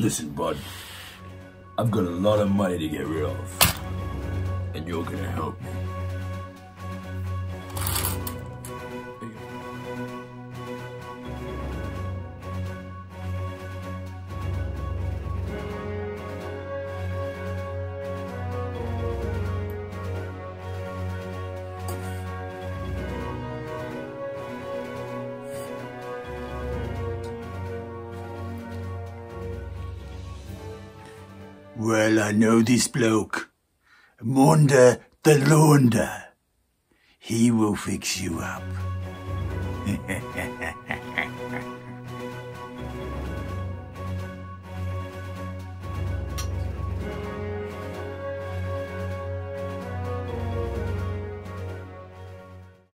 Listen, bud. I've got a lot of money to get rid of. And you're gonna help me. Well, I know this bloke. Maunder the Launder. He will fix you up.